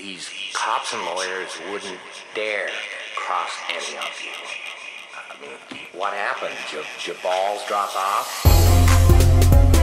these cops and lawyers wouldn't dare cross any of you. I mean, what happened? Your, your balls drop off?